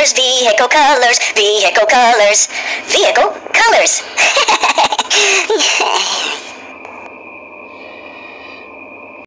colors, vehicle colors, vehicle colors, vehicle colors.